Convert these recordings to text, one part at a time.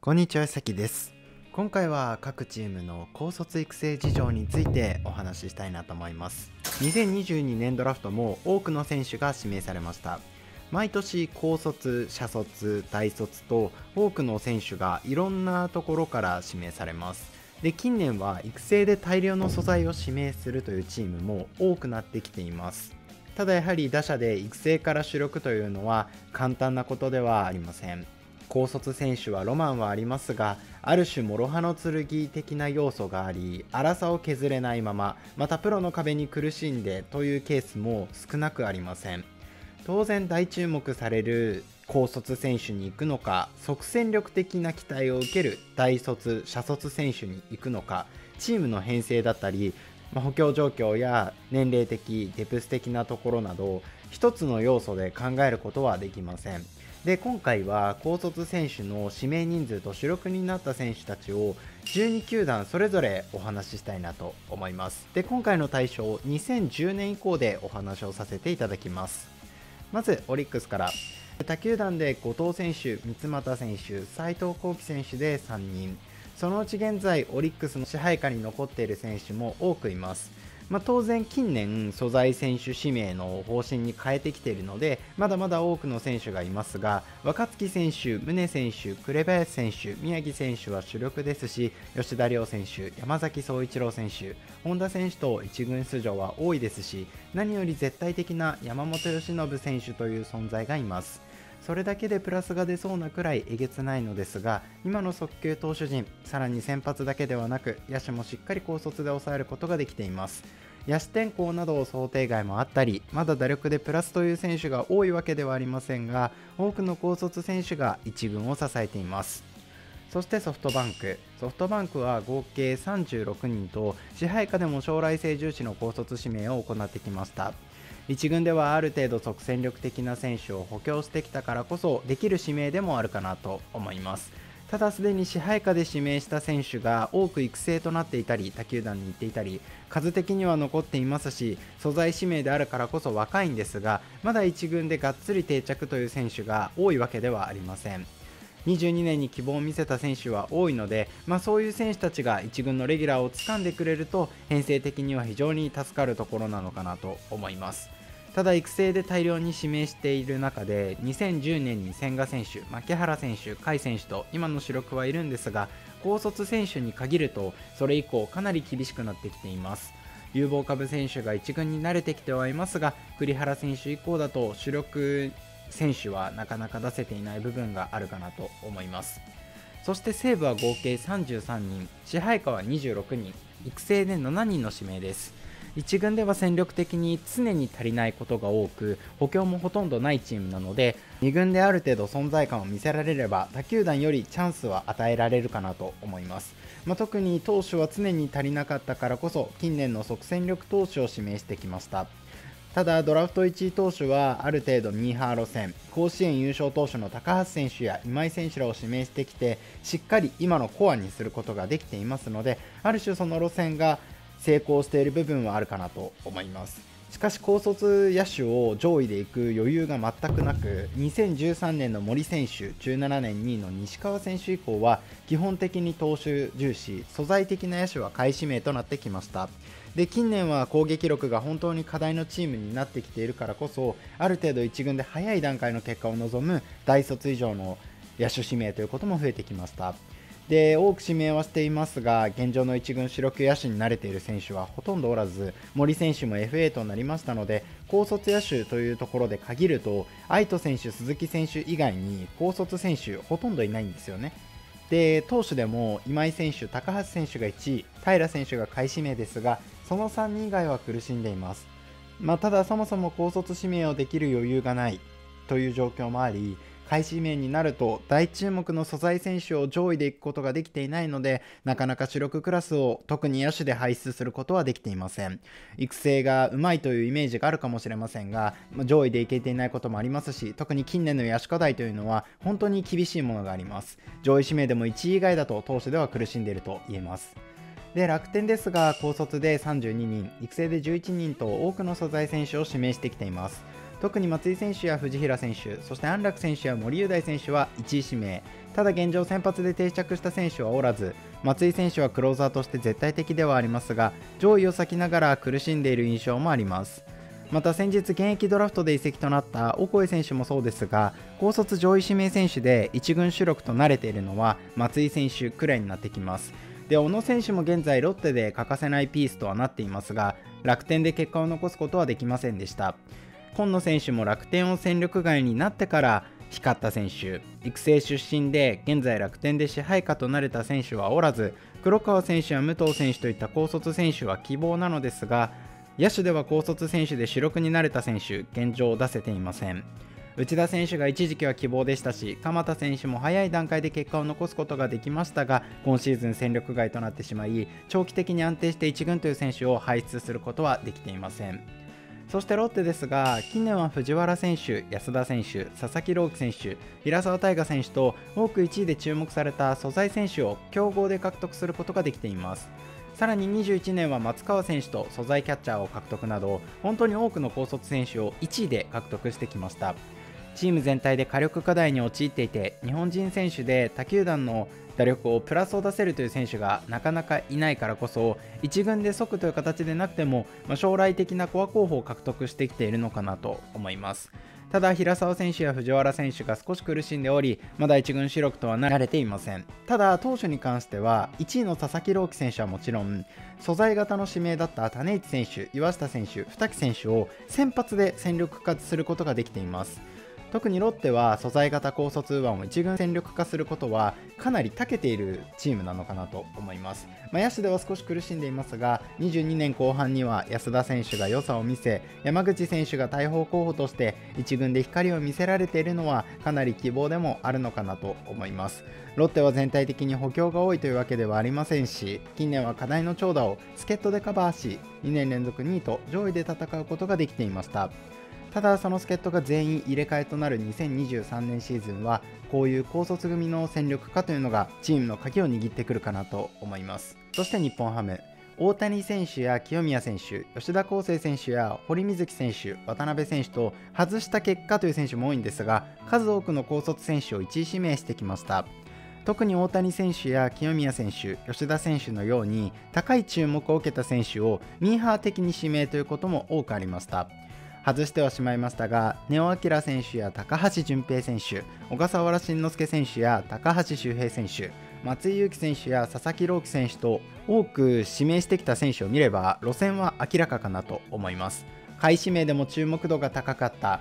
こんにちは、さきです。今回は各チームの高卒育成事情についてお話ししたいなと思います。2022年ドラフトも多くの選手が指名されました。毎年高卒、社卒、大卒と多くの選手がいろんなところから指名されます。で近年は育成で大量の素材を指名するというチームも多くなってきています。ただやはり打者で育成から主力というのは簡単なことではありません。高卒選手はロマンはありますがある種諸刃の剣的な要素があり粗さを削れないまままたプロの壁に苦しんでというケースも少なくありません。当然大注目される高卒選手に行くのか即戦力的な期待を受ける大卒社卒選手に行くのかチームの編成だったりまあ補強状況や年齢的デプス的なところなど一つの要素で考えることはできません。で今回は高卒選手の指名人数と主力になった選手たちを12球団それぞれお話ししたいなと思います。で今回の対象2010年以降でお話をさせていただきます。まずオリックスから。他球団で後藤選手三俣選手斉藤幸輝選手で3人。そのうち現在オリックスの支配下に残っている選手も多くいます。まあ、当然近年素材選手指名の方針に変えてきているのでまだまだ多くの選手がいますが若月選手、宗選手、紅林選手、宮城選手は主力ですし吉田亮選手、山崎総一郎選手本田選手と1軍出場は多いですし何より絶対的な山本由伸選手という存在がいます。それだけでプラスが出そうなくらいえげつないのですが今の速球投手陣さらに先発だけではなく野手もしっかり高卒で抑えることができています。野手転向などを想定外もあったりまだ打力でプラスという選手が多いわけではありませんが多くの高卒選手が1軍を支えています。そしてソフトバンクソフトバンクは合計36人と支配下でも将来性重視の高卒指名を行ってきました。1軍ではある程度即戦力的な選手を補強してきたからこそできる指名でもあるかなと思います。ただすでに支配下で指名した選手が多く育成となっていたり他球団に行っていたり数的には残っていますし素材指名であるからこそ若いんですがまだ1軍でがっつり定着という選手が多いわけではありません。22年に希望を見せた選手は多いので、まあ、そういう選手たちが1軍のレギュラーを掴んでくれると編成的には非常に助かるところなのかなと思います。ただ育成で大量に指名している中で2010年に千賀選手、牧原選手、甲斐選手と今の主力はいるんですが高卒選手に限るとそれ以降かなり厳しくなってきています。有望株選手が1軍に慣れてきてはいますが栗原選手以降だと主力選手はなかなか出せていない部分があるかなと思います。そして西武は合計33人支配下は26人育成で7人の指名です。1軍では戦力的に常に足りないことが多く補強もほとんどないチームなので2軍である程度存在感を見せられれば他球団よりチャンスは与えられるかなと思います、まあ、特に投手は常に足りなかったからこそ近年の即戦力投手を指名してきました。ただドラフト1位投手はある程度ミーハー路線甲子園優勝投手の高橋選手や今井選手らを指名してきてしっかり今のコアにすることができていますのである種その路線が成功している部分はあるかなと思います。しかし高卒野手を上位で行く余裕が全くなく2013年の森選手17年2位の西川選手以降は基本的に投手重視素材的な野手は下位指名となってきました。で近年は攻撃力が本当に課題のチームになってきているからこそある程度1軍で早い段階の結果を望む大卒以上の野手指名ということも増えてきました。で多く指名はしていますが現状の1軍主力野手に慣れている選手はほとんどおらず森選手も FA となりましたので高卒野手というところで限ると愛斗選手、鈴木選手以外に高卒選手ほとんどいないんですよね。で投手でも今井選手、高橋選手が1位平選手が下位指名ですがその3人以外は苦しんでいます、まあ、ただそもそも高卒指名をできる余裕がないという状況もあり開始面になると大注目の素材選手を上位でいくことができていないのでなかなか主力クラスを特に野手で輩出することはできていません。育成がうまいというイメージがあるかもしれませんが上位でいけていないこともありますし特に近年の野手課題というのは本当に厳しいものがあります。上位指名でも1位以外だと投手では苦しんでいると言えます。で楽天ですが高卒で32人育成で11人と多くの素材選手を指名してきています。特に松井選手や藤平選手そして安楽選手や森雄大選手は1位指名。ただ現状先発で定着した選手はおらず松井選手はクローザーとして絶対的ではありますが上位を咲きながら苦しんでいる印象もあります。また先日現役ドラフトで移籍となったオコエ選手もそうですが高卒上位指名選手で1軍主力と慣れているのは松井選手くらいになってきます。で小野選手も現在ロッテで欠かせないピースとはなっていますが楽天で結果を残すことはできませんでした。今野選手も楽天を戦力外になってから光った選手育成出身で現在楽天で支配下となれた選手はおらず黒川選手や武藤選手といった高卒選手は希望なのですが野手では高卒選手で主力になれた選手現状を出せていません内田選手が一時期は希望でしたし鎌田選手も早い段階で結果を残すことができましたが今シーズン戦力外となってしまい長期的に安定して1軍という選手を輩出することはできていません。そしてロッテですが近年は藤原選手、安田選手、佐々木朗希選手、平沢大河選手と多く1位で注目された素材選手を強豪で獲得することができています。さらに21年は松川選手と素材キャッチャーを獲得など本当に多くの高卒選手を1位で獲得してきました。チーム全体で火力課題に陥っていて日本人選手で他球団の打力をプラスを出せるという選手がなかなかいないからこそ1軍で即という形でなくても、まあ、将来的なコア候補を獲得してきているのかなと思います。ただ平沢選手や藤原選手が少し苦しんでおりまだ1軍主力とはなれていません。ただ投手に関しては1位の佐々木朗希選手はもちろん素材型の指名だった種市選手岩下選手二木選手を先発で戦力化することができています。特にロッテは素材型高卒右腕を一軍戦力化することはかなり長けているチームなのかなと思います、まあ、野手では少し苦しんでいますが22年後半には安田選手が良さを見せ山口選手が大砲候補として一軍で光を見せられているのはかなり希望でもあるのかなと思います。ロッテは全体的に補強が多いというわけではありませんし近年は課題の長打を助っ人でカバーし2年連続2位と上位で戦うことができていました。ただその助っ人が全員入れ替えとなる2023年シーズンはこういう高卒組の戦力化というのがチームの鍵を握ってくるかなと思います。そして日本ハム大谷選手や清宮選手、吉田康生選手や堀瑞希選手、渡辺選手と外した結果という選手も多いんですが数多くの高卒選手を1位指名してきました。特に大谷選手や清宮選手、吉田選手のように高い注目を受けた選手をミーハー的に指名ということも多くありました。外してはしまいましたが根尾明選手や高橋純平選手小笠原慎之介選手や高橋周平選手松井裕樹選手や佐々木朗希選手と多く指名してきた選手を見れば路線は明らかかなと思います。開始名でも注目度が高かった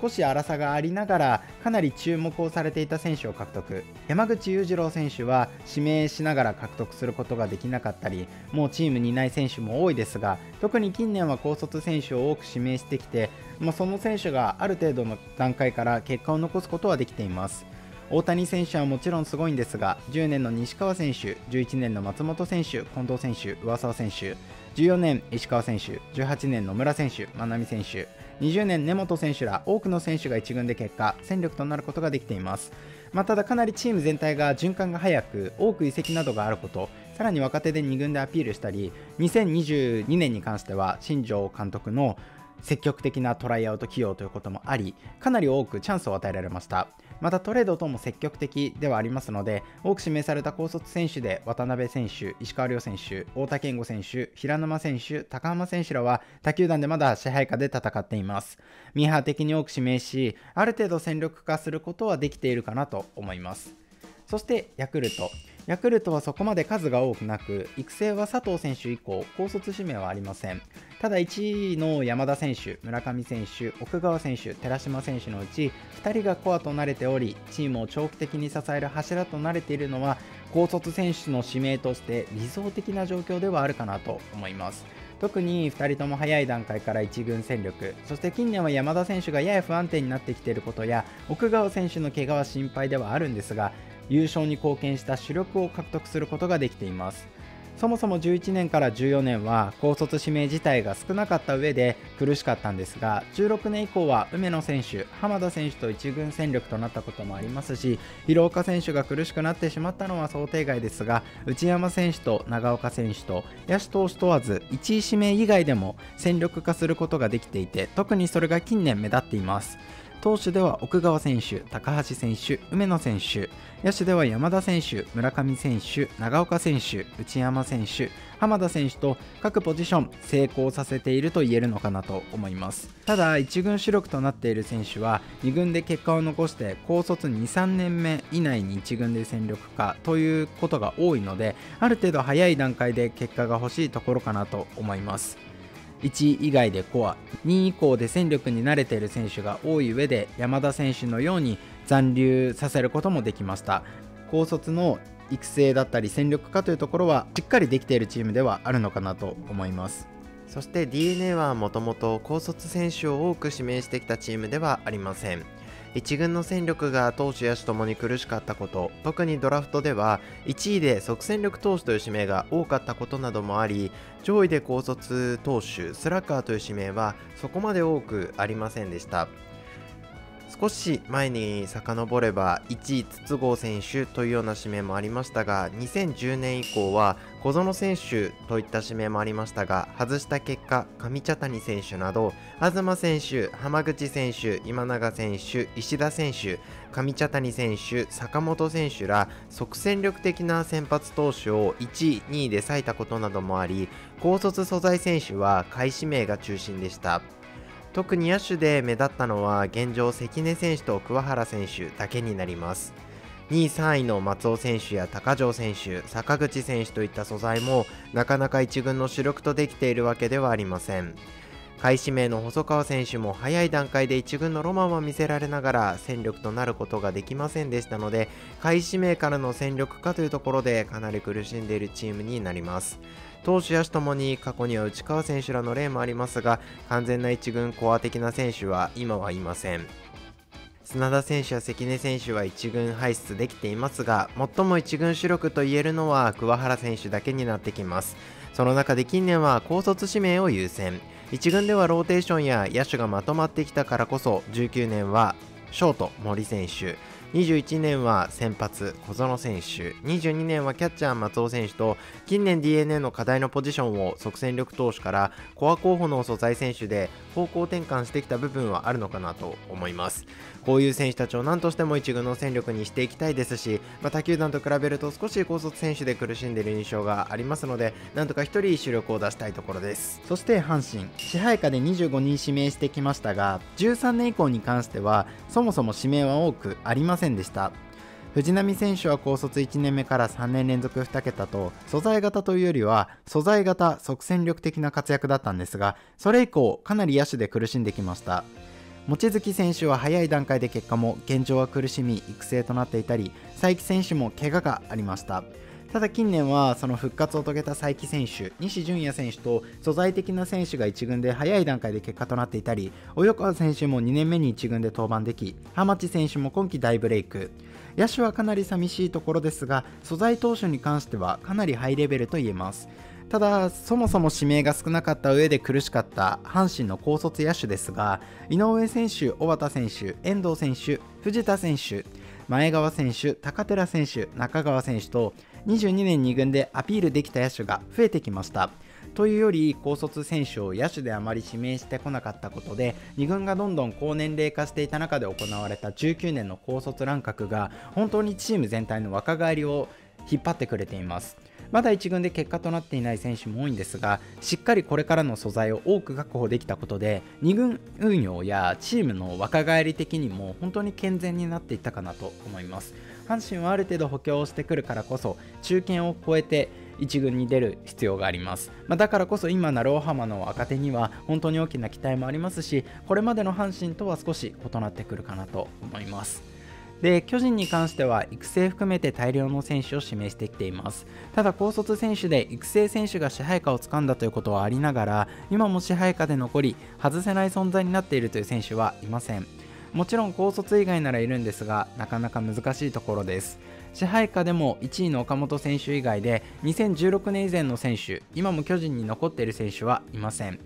少し荒さがありながらかなり注目をされていた選手を獲得。山口裕次郎選手は指名しながら獲得することができなかったりもうチームにいない選手も多いですが特に近年は高卒選手を多く指名してきて、まあ、その選手がある程度の段階から結果を残すことはできています。大谷選手はもちろんすごいんですが10年の西川選手11年の松本選手近藤選手上沢選手14年石川選手18年野村選手万波選手。20年根本選手ら多くの選手が1軍で結果戦力となることができています。まあ、ただかなりチーム全体が循環が早く多く移籍などがあることさらに若手で2軍でアピールしたり2022年に関しては新庄監督の積極的なトライアウト起用ということもありかなり多くチャンスを与えられました。またトレード等も積極的ではありますので多く指名された高卒選手で渡辺選手石川遼選手太田健吾選手平沼選手高浜選手らは他球団でまだ支配下で戦っています。ミーハー的に多く指名しある程度戦力化することはできているかなと思います。そしてヤクルト。ヤクルトはそこまで数が多くなく育成は佐藤選手以降高卒指名はありません。ただ1位の山田選手村上選手奥川選手寺島選手のうち2人がコアとなれておりチームを長期的に支える柱となれているのは高卒選手の指名として理想的な状況ではあるかなと思います。特に2人とも早い段階から1軍戦力そして近年は山田選手がやや不安定になってきていることや奥川選手の怪我は心配ではあるんですが優勝に貢献した主力を獲得することができています。そもそも11年から14年は高卒指名自体が少なかった上で苦しかったんですが16年以降は梅野選手浜田選手と1軍戦力となったこともありますし広岡選手が苦しくなってしまったのは想定外ですが内山選手と長岡選手と野手投手問わず1位指名以外でも戦力化することができていて特にそれが近年目立っています。投手では奥川選手、高橋選手、梅野選手、野手では山田選手、村上選手、長岡選手、内山選手、浜田選手と各ポジション成功させていると言えるのかなと思います。ただ1軍主力となっている選手は2軍で結果を残して高卒23年目以内に1軍で戦力化ということが多いのである程度早い段階で結果が欲しいところかなと思います。1以外でコア2以降で戦力に慣れている選手が多い上で山田選手のように残留させることもできました。高卒の育成だったり戦力化というところはしっかりできているチームではあるのかなと思います。そして d n a はもともと高卒選手を多く指名してきたチームではありません。1軍の戦力が投手野手ともに苦しかったこと。特にドラフトでは1位で即戦力投手という指名が多かったことなどもあり上位で高卒投手スラッガーという指名はそこまで多くありませんでした。少し前に遡れば1位筒香選手というような指名もありましたが2010年以降は小園選手といった指名もありましたが外した結果上茶谷選手など東選手浜口選手今永選手石田選手上茶谷選手坂本選手ら即戦力的な先発投手を1位2位で割いたことなどもあり高卒素材選手は下位指名が中心でした。特に野手で目立ったのは現状関根選手と桑原選手だけになります。2位3位の松尾選手や高城選手坂口選手といった素材もなかなか1軍の主力とできているわけではありません。下位指名の細川選手も早い段階で1軍のロマンは見せられながら戦力となることができませんでしたので下位指名からの戦力化というところでかなり苦しんでいるチームになります。投手野手ともに過去には内川選手らの例もありますが完全な1軍コア的な選手は今はいません。砂田選手や関根選手は1軍輩出できていますが最も1軍主力と言えるのは桑原選手だけになってきます。その中で近年は高卒指名を優先。1軍ではローテーションや野手がまとまってきたからこそ19年はショート森選手。21年は先発小園選手22年はキャッチャー松尾選手と近年 d n a の課題のポジションを即戦力投手からコア候補の素材選手で方向転換してきた部分はあるのかなと思います。こういう選手たちを何としても1軍の戦力にしていきたいですし、まあ、他球団と比べると少し高卒選手で苦しんでいる印象がありますのでなんとか1人主力を出したいところです。そして阪神支配下で25人指名してきましたが13年以降に関してはそもそも指名は多くありません。せんでした。藤波選手は高卒1年目から3年連続2桁と素材型というよりは素材型即戦力的な活躍だったんですがそれ以降かなり野手で苦しんできました。望月選手は早い段階で結果も現状は苦しみ育成となっていたり佐伯選手も怪我がありました。ただ近年はその復活を遂げた佐伯選手西純也選手と素材的な選手が1軍で早い段階で結果となっていたり及川選手も2年目に1軍で登板でき浜地選手も今季大ブレイク。野手はかなり寂しいところですが素材投手に関してはかなりハイレベルと言えます。ただそもそも指名が少なかった上で苦しかった阪神の高卒野手ですが井上選手、小畑選手、遠藤選手、藤田選手前川選手、高寺選手、中川選手と22年2軍でアピールできた野手が増えてきました。というより高卒選手を野手であまり指名してこなかったことで2軍がどんどん高年齢化していた中で行われた19年の高卒乱獲が本当にチーム全体の若返りを引っ張ってくれています。まだ1軍で結果となっていない選手も多いんですがしっかりこれからの素材を多く確保できたことで2軍運用やチームの若返り的にも本当に健全になっていったかなと思います。阪神はある程度補強をしてくるからこそ中堅を超えて1軍に出る必要があります、まあ、だからこそ今なる大浜の若手には本当に大きな期待もありますしこれまでの阪神とは少し異なってくるかなと思います。で巨人に関しては育成含めて大量の選手を指名してきています。ただ高卒選手で育成選手が支配下をつかんだということはありながら今も支配下で残り外せない存在になっているという選手はいません。もちろん高卒以外ならいるんですがなかなか難しいところです。支配下でも1位の岡本選手以外で2016年以前の選手今も巨人に残っている選手はいません。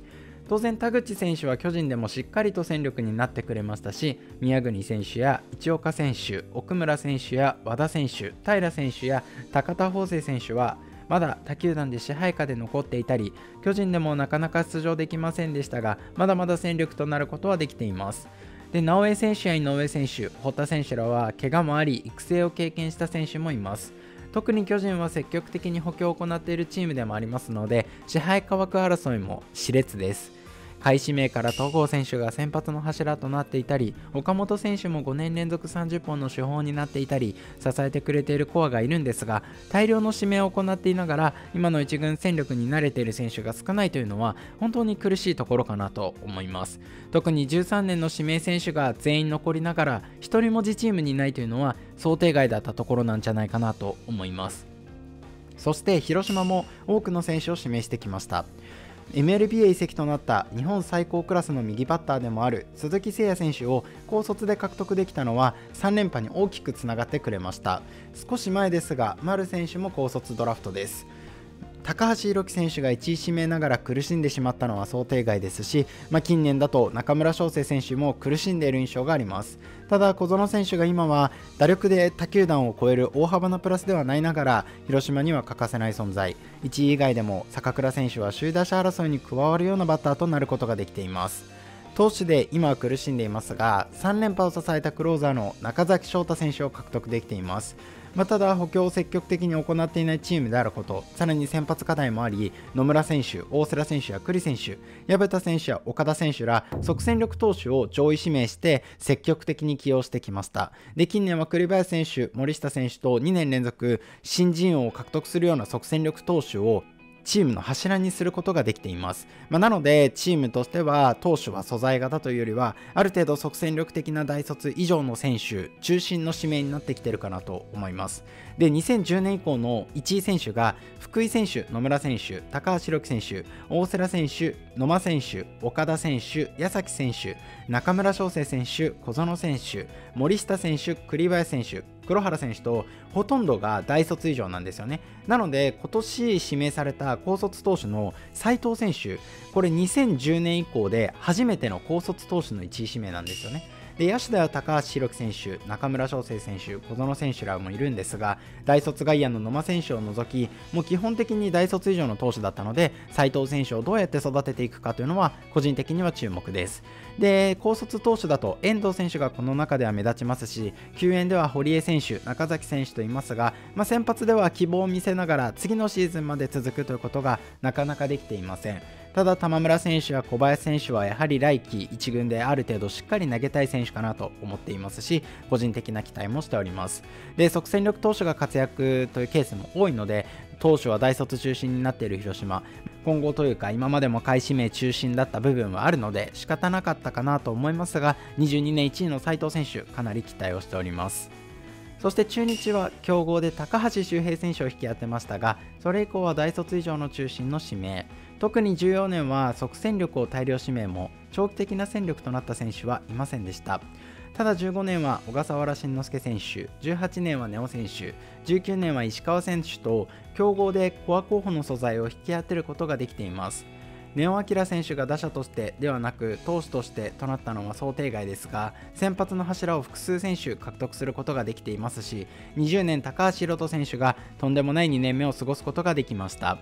当然田口選手は巨人でもしっかりと戦力になってくれましたし宮國選手や市岡選手奥村選手や和田選手平選手や高田芳成選手はまだ他球団で支配下で残っていたり巨人でもなかなか出場できませんでしたがまだまだ戦力となることはできています。で直江選手や井上選手堀田選手らは怪我もあり育成を経験した選手もいます。特に巨人は積極的に補強を行っているチームでもありますので支配下枠争いも熾烈です。開始名から戸郷選手が先発の柱となっていたり岡本選手も5年連続30本の手法になっていたり支えてくれているコアがいるんですが大量の指名を行っていながら今の1軍戦力に慣れている選手が少ないというのは本当に苦しいところかなと思います。特に13年の指名選手が全員残りながら1人も自チームにいないというのは想定外だったところなんじゃないかなと思います。そして広島も多くの選手を指名してきました。MLB へ移籍となった日本最高クラスの右バッターでもある鈴木誠也選手を高卒で獲得できたのは3連覇に大きくつながってくれました。少し前ですが丸選手も高卒ドラフトです。高橋宏樹選手が1位指名ながら苦しんでしまったのは想定外ですし、まあ、近年だと中村翔成選手も苦しんでいる印象があります。ただ小園選手が今は打力で他球団を超える大幅なプラスではないながら広島には欠かせない存在。1位以外でも坂倉選手は首位打者争いに加わるようなバッターとなることができています。投手で今は苦しんでいますが3連覇を支えたクローザーの中崎翔太選手を獲得できています。まあ、ただ補強を積極的に行っていないチームであることさらに先発課題もあり野村選手大瀬良選手や栗選手薮田選手や岡田選手ら即戦力投手を上位指名して積極的に起用してきました。で近年は栗林選手森下選手と2年連続新人王を獲得するような即戦力投手をチームの柱にすることができています。まあ、なので、チームとしては、投手は素材型というよりは、ある程度即戦力的な大卒以上の選手、中心の指名になってきてるかなと思います。で、2010年以降の1位選手が、福井選手、野村選手、高橋宏樹選手、大瀬良選手、野間選手、岡田選手、矢崎選手、中村翔成選手、小園選手、森下選手、栗林選手、黒原選手とほとんどが大卒以上なんですよね。なので、今年指名された高卒投手の斉藤選手、これ2010年以降で初めての高卒投手の1位指名なんですよね。で野手では高橋宏樹選手、中村翔成選手、小園選手らもいるんですが、大卒外野の野間選手を除き、もう基本的に大卒以上の投手だったので、斉藤選手をどうやって育てていくかというのは、個人的には注目です。で、高卒投手だと遠藤選手がこの中では目立ちますし、救援では堀江選手、中崎選手といますが、まあ、先発では希望を見せながら次のシーズンまで続くということがなかなかできていません。ただ玉村選手や小林選手はやはり来季1軍である程度しっかり投げたい選手かなと思っていますし個人的な期待もしております。で即戦力投手が活躍というケースも多いので投手は大卒中心になっている広島。今後というか今までも開始名中心だった部分はあるので仕方なかったかなと思いますが22年1位の斉藤選手かなり期待をしております。そして中日は強豪で高橋周平選手を引き当てましたがそれ以降は大卒以上の中心の指名特に14年は即戦力を大量指名も長期的な戦力となった選手はいませんでしたただ15年は小笠原慎之介選手、18年は根尾選手、19年は石川選手と強豪でコア候補の素材を引き当てることができています。根尾明選手が打者としてではなく投手としてとなったのは想定外ですが先発の柱を複数選手獲得することができていますし20年高橋宏斗選手がとんでもない2年目を過ごすことができました。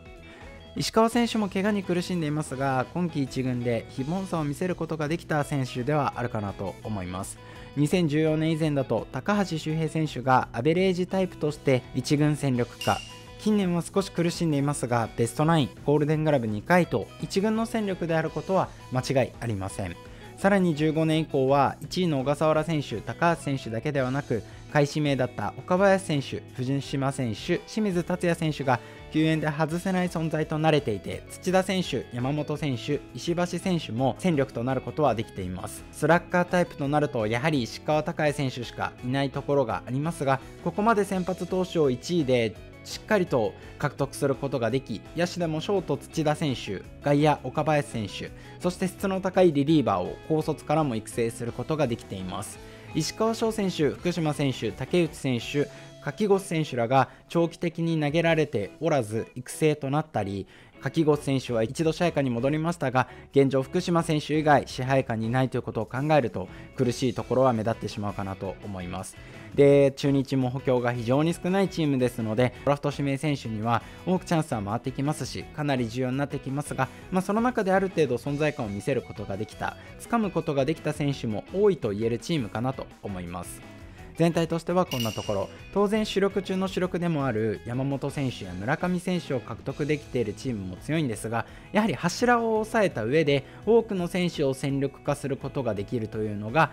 石川選手も怪我に苦しんでいますが今季1軍で非凡さを見せることができた選手ではあるかなと思います。2014年以前だと高橋周平選手がアベレージタイプとして1軍戦力化。近年は少し苦しんでいますがベストナインゴールデングラブ2回と1軍の戦力であることは間違いありません。さらに15年以降は1位の小笠原選手高橋選手だけではなく開始名だった岡林選手藤島選手清水達也選手が救援で外せない存在と慣れていて土田選手山本選手石橋選手も戦力となることはできています。スラッガータイプとなるとやはり石川昂弥選手しかいないところがありますがここまで先発投手を1位でしっかりと獲得することができ野手でもショート土田選手外野岡林選手そして質の高いリリーバーを高卒からも育成することができています。石川翔選手、福島選手、竹内選手、柿越選手らが長期的に投げられておらず育成となったり柿越選手は一度支配下に戻りましたが現状福島選手以外支配下にいないということを考えると苦しいところは目立ってしまうかなと思います。で中日も補強が非常に少ないチームですのでドラフト指名選手には多くチャンスは回ってきますしかなり重要になってきますが、まあ、その中である程度存在感を見せることができた掴むことができた選手も多いと言えるチームかなと思います。全体としてはこんなところ。当然主力中の主力でもある山本選手や村上選手を獲得できているチームも強いんですがやはり柱を抑えた上で多くの選手を戦力化することができるというのが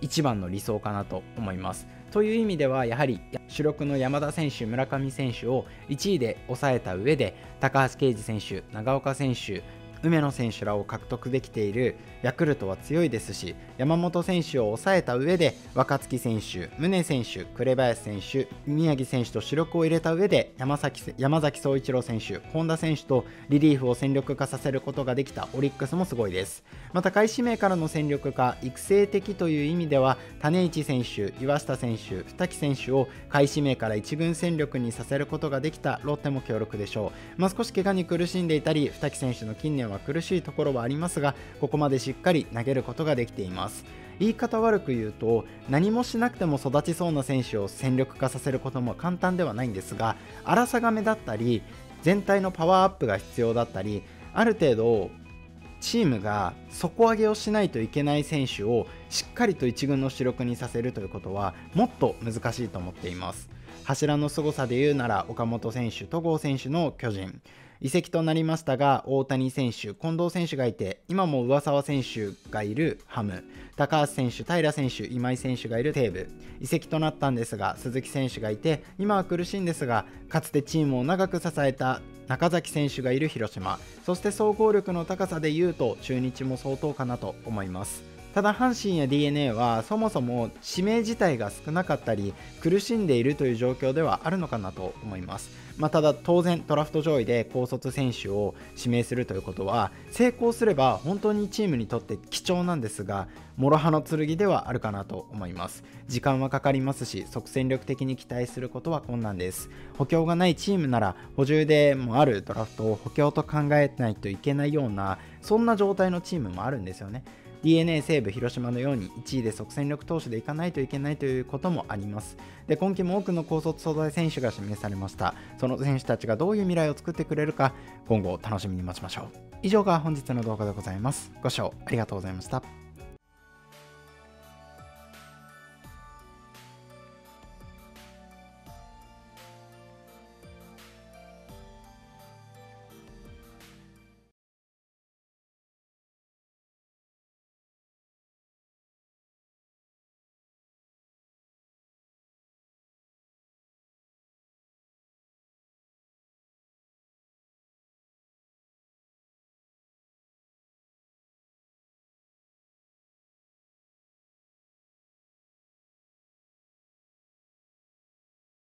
一番の理想かなと思います。という意味ではやはり主力の山田選手村上選手を1位で抑えた上で高橋奎二選手長岡選手梅野選手らを獲得できているヤクルトは強いですし山本選手を抑えた上で若月選手、宗選手、紅林選手、宮城選手と主力を入れた上で山崎山崎総一郎選手、本田選手とリリーフを戦力化させることができたオリックスもすごいです。また下位指名からの戦力化育成的という意味では種市選手、岩下選手、二木選手を下位指名から1軍戦力にさせることができたロッテも強力でしょう、まあ、少し怪我に苦しんでいたり二木選手の近年はは苦しいところはありますがここまでしっかり投げることができています。言い方悪く言うと何もしなくても育ちそうな選手を戦力化させることも簡単ではないんですが荒さが目だったり全体のパワーアップが必要だったりある程度チームが底上げをしないといけない選手をしっかりと1軍の主力にさせるということはもっと難しいと思っています。柱の凄さで言うなら岡本選手戸郷選手の巨人。移籍となりましたが大谷選手近藤選手がいて今も上沢選手がいるハム高橋選手平選手今井選手がいる西武移籍となったんですが鈴木選手がいて今は苦しいんですがかつてチームを長く支えた中崎選手がいる広島。そして総合力の高さでいうと中日も相当かなと思います。ただ阪神や d n a はそもそも指名自体が少なかったり苦しんでいるという状況ではあるのかなと思います。まあ、ただ当然ドラフト上位で高卒選手を指名するということは成功すれば本当にチームにとって貴重なんですが諸刃の剣ではあるかなと思います。時間はかかりますし即戦力的に期待することは困難です。補強がないチームなら補充でもあるドラフトを補強と考えないといけないようなそんな状態のチームもあるんですよね。D n a 西武広島のように1位で即戦力投手でいかないといけないということもあります。で今季も多くの高卒素材選手が指名されました。その選手たちがどういう未来を作ってくれるか今後楽しみに待ちましょう。以上が本日の動画でございます。ご視聴ありがとうございました。